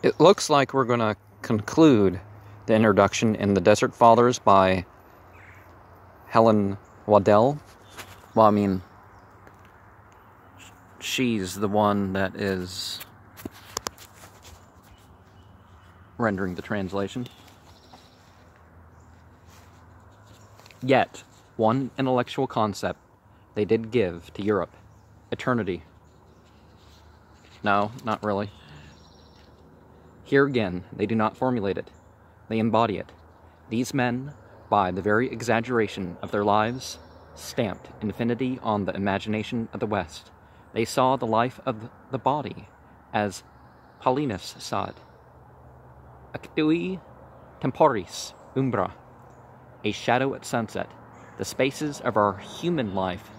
It looks like we're going to conclude the introduction in The Desert Fathers by Helen Waddell. Well, I mean, she's the one that is rendering the translation. Yet, one intellectual concept they did give to Europe eternity. No, not really. Here again, they do not formulate it, they embody it. These men, by the very exaggeration of their lives, stamped infinity on the imagination of the West. They saw the life of the body as Paulinus saw it. Actui temporis umbra, a shadow at sunset, the spaces of our human life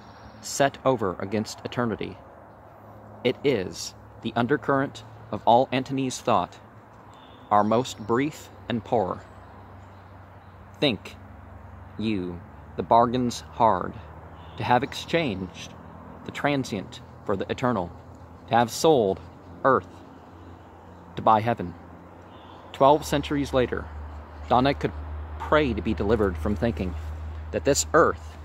set over against eternity. It is the undercurrent of all Antony's thought, our most brief and poor. Think, you, the bargain's hard, to have exchanged the transient for the eternal, to have sold earth to buy heaven. Twelve centuries later, Donne could pray to be delivered from thinking that this earth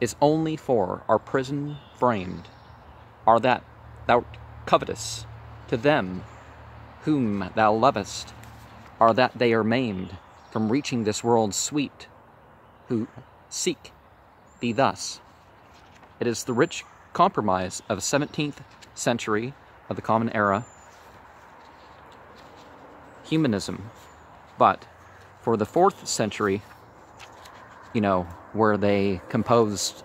is only for our prison framed, are that thou covetous to them whom thou lovest, are that they are maimed from reaching this world's sweet, who seek thee thus. It is the rich compromise of 17th century of the Common Era humanism, but for the fourth century, you know, where they composed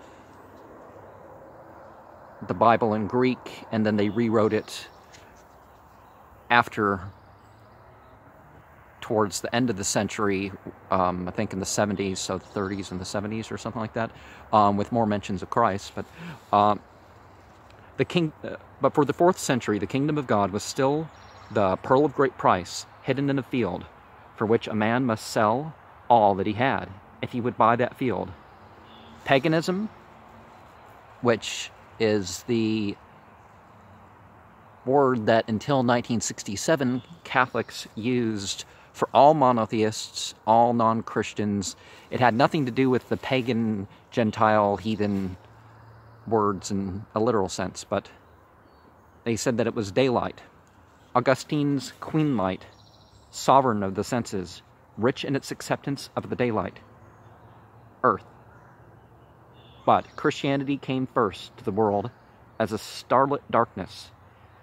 the Bible in Greek and then they rewrote it after towards the end of the century, um, I think in the 70s, so the 30s and the 70s or something like that, um, with more mentions of Christ. But um, the king, uh, but for the fourth century, the kingdom of God was still the pearl of great price, hidden in a field, for which a man must sell all that he had if he would buy that field. Paganism, which is the word that until 1967 Catholics used for all monotheists, all non Christians. It had nothing to do with the pagan, Gentile, heathen words in a literal sense, but they said that it was daylight. Augustine's queen light, sovereign of the senses, rich in its acceptance of the daylight. Earth. But Christianity came first to the world as a starlit darkness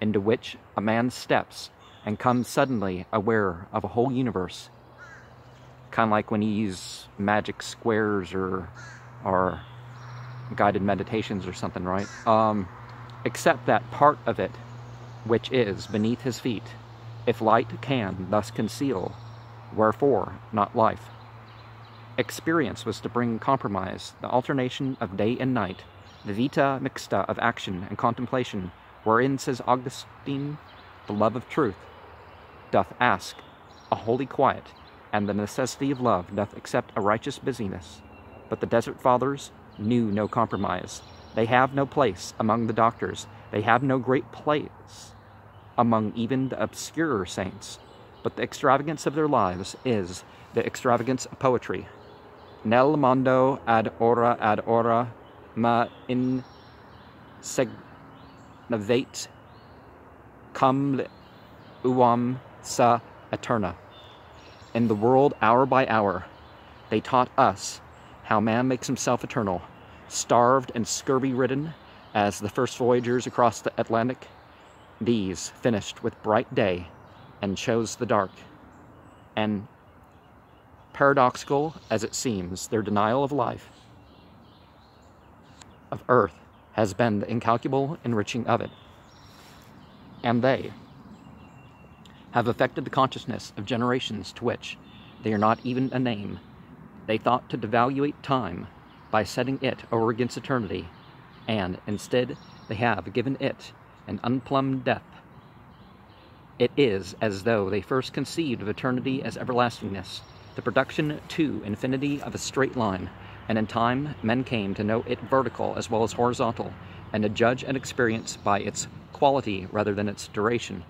into which a man steps and come suddenly aware of a whole universe. Kind of like when you use magic squares or, or guided meditations or something, right? Um, except that part of it which is beneath his feet, if light can thus conceal, wherefore not life? Experience was to bring compromise, the alternation of day and night, the vita mixta of action and contemplation, wherein, says Augustine, the love of truth doth ask a holy quiet, and the necessity of love doth accept a righteous busyness. But the desert fathers knew no compromise. They have no place among the doctors. They have no great place among even the obscurer saints. But the extravagance of their lives is the extravagance of poetry. Nel mondo ad ora ad ora ma in segnavate cum uam sa eterna. In the world, hour by hour, they taught us how man makes himself eternal, starved and scurvy ridden as the first voyagers across the Atlantic. These finished with bright day and chose the dark. And paradoxical as it seems, their denial of life, of earth, has been the incalculable enriching of it. And they have affected the consciousness of generations to which they are not even a name. They thought to devaluate time by setting it over against eternity, and instead they have given it an unplumbed death. It is as though they first conceived of eternity as everlastingness, the production to infinity of a straight line, and in time men came to know it vertical as well as horizontal, and to judge and experience by its quality rather than its duration.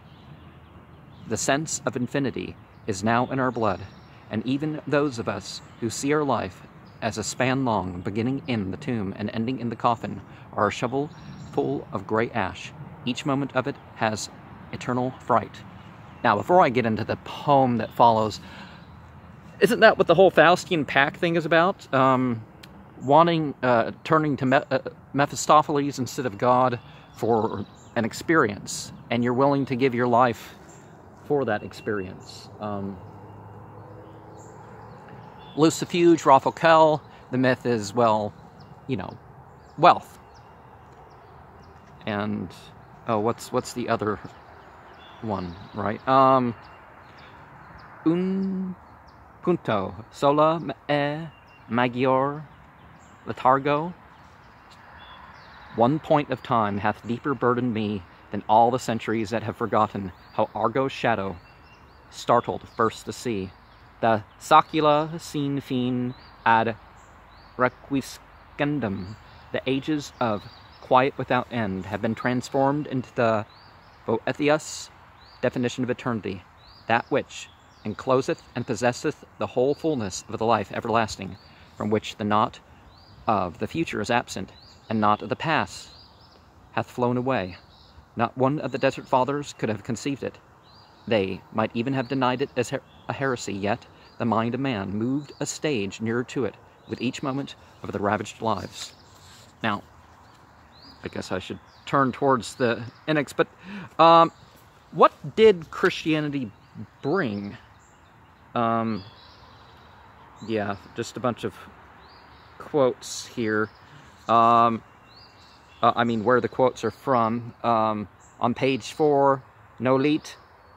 The sense of infinity is now in our blood, and even those of us who see our life as a span long, beginning in the tomb and ending in the coffin, are a shovel full of grey ash. Each moment of it has eternal fright. Now, before I get into the poem that follows, isn't that what the whole Faustian pact thing is about? Um, wanting, uh, turning to Me uh, Mephistopheles instead of God for an experience, and you're willing to give your life for that experience. Um, Lucifuge, Raphael, the myth is, well, you know, wealth. And, oh, what's, what's the other one, right? Um, un punto, sola e magior letargo. One point of time hath deeper burdened me than all the centuries that have forgotten how Argo's shadow startled first the sea. The sacula sine fin ad requiescendum, the ages of quiet without end, have been transformed into the Boethius definition of eternity, that which encloseth and possesseth the whole fullness of the life everlasting, from which the knot of the future is absent, and not of the past hath flown away. Not one of the desert fathers could have conceived it. They might even have denied it as her a heresy, yet the mind of man moved a stage nearer to it with each moment of the ravaged lives. Now, I guess I should turn towards the Index, but um, what did Christianity bring? Um, yeah, just a bunch of quotes here. Um, uh, I mean, where the quotes are from. Um, on page 4, Nolit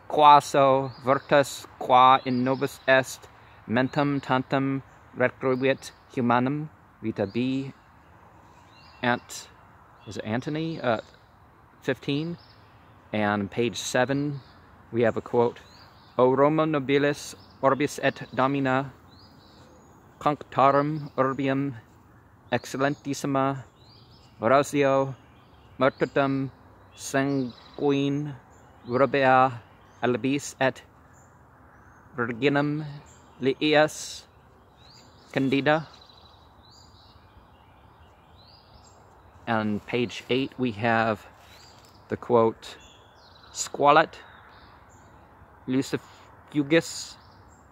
quaso virtus qua in nobis est mentum tantum retribuit humanum vita b ant is it Antony uh, 15 and page 7 we have a quote O Roma nobilis orbis et domina cunctarum urbium excellentissima ratio martyrdom sanguine urbea albis et virginum liias candida. On page 8 we have the quote squalet lucifugis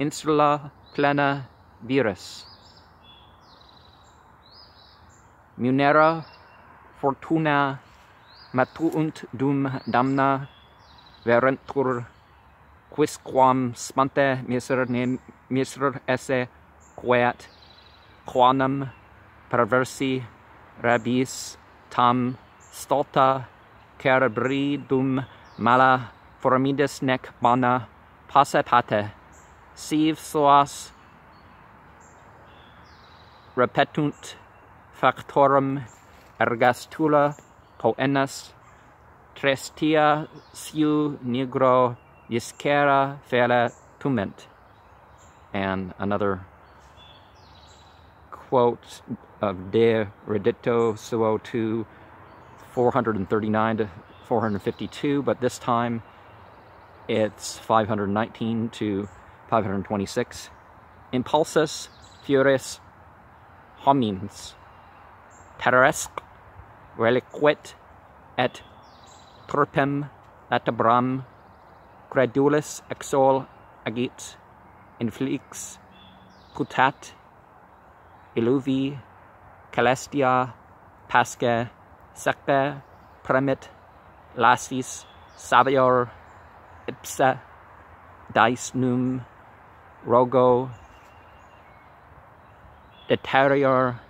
insula plena virus. Munera fortuna matuunt dum damna verentur quisquam spante miser nem miser esse quet quanam perversi rabies tam stulta cerebridum mala formides nec bana passepate sive soas repetunt factorum ergastula poenas trestia siu nigro Yiscera fela tument. And another quote of De Reditu Suo 2, 439 to 452, but this time it's 519 to 526. Impulsus furious homines terresc reliquet et turpem latabram credulus exol agit inflix cutat illuvi celestia pasca sacra premit lassis savior ipsa daisnum rogo deterior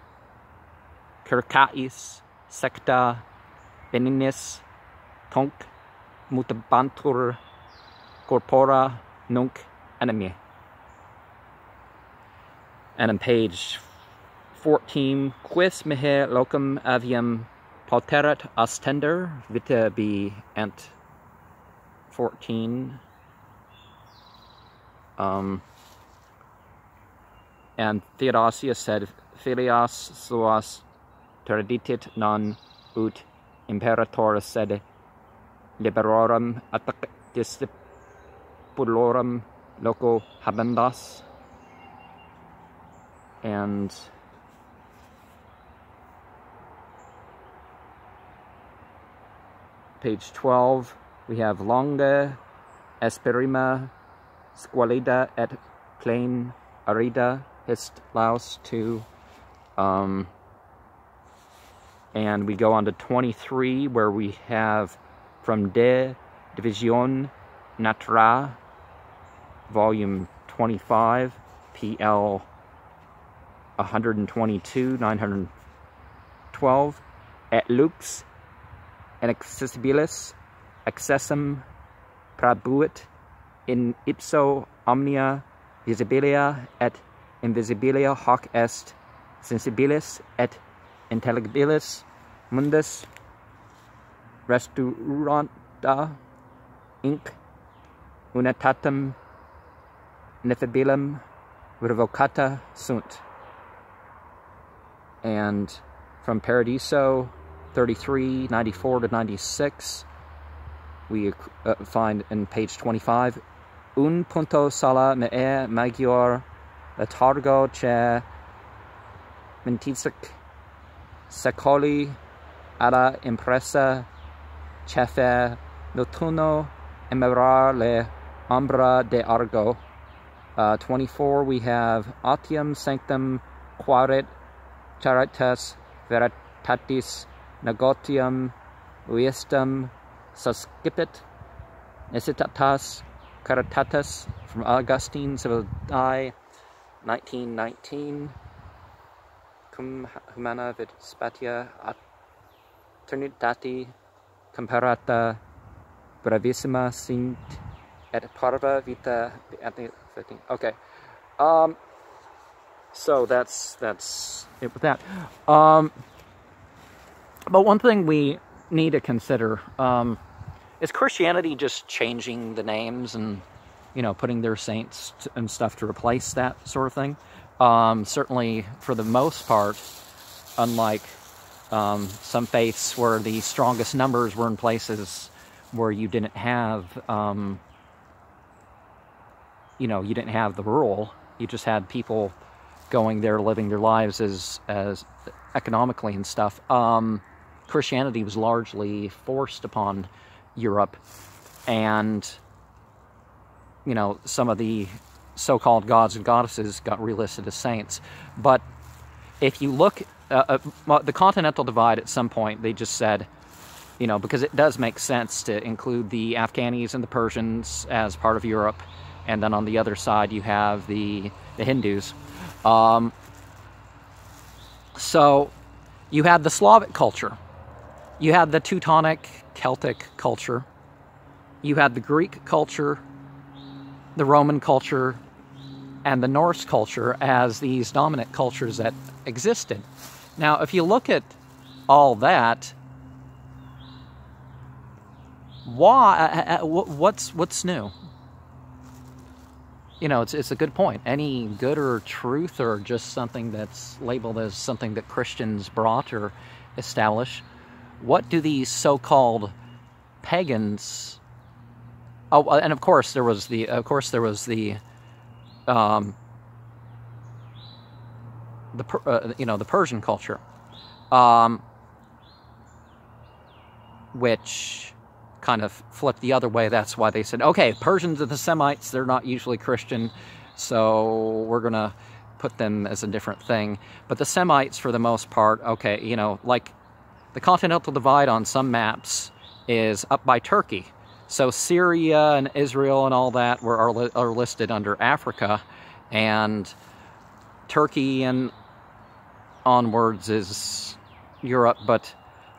circatis secta beninis tonc mutabantur corpora nunc animi. And on page 14, quis mihi locum avium poterat ostender vita be ant 14. Um, and Theodosius said, Filias suas traditit non ut imperator sed liberorum attac populorum loco habendas. And page 12, we have longa esperima squalida et plain arida hist laus 2. Um, and we go on to 23 where we have from De Division Natra, volume 25, PL 122, 912, et lux inaccessibilis accessum prabuit in ipso omnia visibilia et invisibilia hoc est sensibilis et intelligibilis mundus restauranta inc unitatem ineffabilum revocata sunt. And from Paradiso 33, 94 to 96, we uh, find in page 25, un punto sala me e magior letargo che mentisic secoli alla impresa cefe notturno emerar le ombra de argo. Uh, 24, we have Atium Sanctum Quaret Charitas Veritatis Negotium Uistum Suscipit Necessitatas Caritatis from Augustine Civilii 1919 Cum Humana Vid Spatia Trinitati Comparata Bravissima Sint et Parva Vita Okay. Um, so that's that's it with that. Um, but one thing we need to consider um, is Christianity just changing the names and you know putting their saints and stuff to replace that sort of thing. Um, certainly, for the most part, unlike um, some faiths where the strongest numbers were in places where you didn't have, um, you know, you didn't have the rural. You just had people going there, living their lives as as economically and stuff. Um, Christianity was largely forced upon Europe, and you know some of the so-called gods and goddesses got relisted as saints. But if you look, uh, uh, the continental divide at some point, they just said, you know, because it does make sense to include the Afghanis and the Persians as part of Europe, and then on the other side you have the the Hindus. Um, so you had the Slavic culture, you had the Teutonic Celtic culture, you had the Greek culture, the Roman culture, and the Norse culture as these dominant cultures that existed. Now, if you look at all that, why? Uh, uh, uh, what's what's new? You know, it's it's a good point. Any good or truth, or just something that's labeled as something that Christians brought or established. What do these so-called pagans? Oh, and of course there was the of course there was the um, the uh, you know the Persian culture, um, which kind of flipped the other way. That's why they said, okay, Persians are the Semites. They're not usually Christian, so we're gonna put them as a different thing. But the Semites, for the most part, okay, you know, like the continental divide on some maps is up by Turkey. So Syria and Israel and all that were, are, are listed under Africa, and Turkey and onwards is Europe, but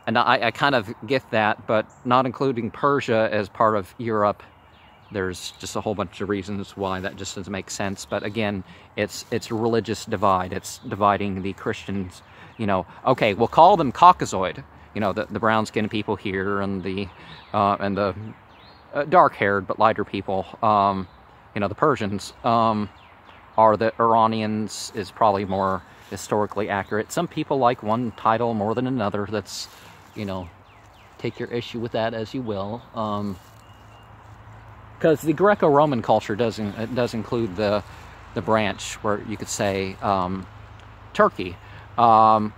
and I, I kind of get that, but not including Persia as part of Europe. There's just a whole bunch of reasons why that just doesn't make sense. But again, it's it's a religious divide. It's dividing the Christians. You know, okay, we'll call them Caucasoid. You know, the, the brown-skinned people here and the uh, and the uh, dark-haired but lighter people, um, you know, the Persians, um, are the Iranians is probably more historically accurate. Some people like one title more than another. That's, you know, take your issue with that as you will. Um, because the Greco-Roman culture doesn't it does include the the branch where you could say um, Turkey, um,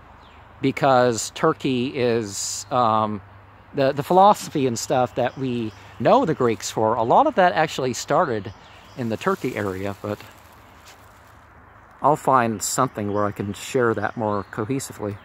because Turkey is um, the the philosophy and stuff that we know the Greeks for. A lot of that actually started in the Turkey area, but I'll find something where I can share that more cohesively.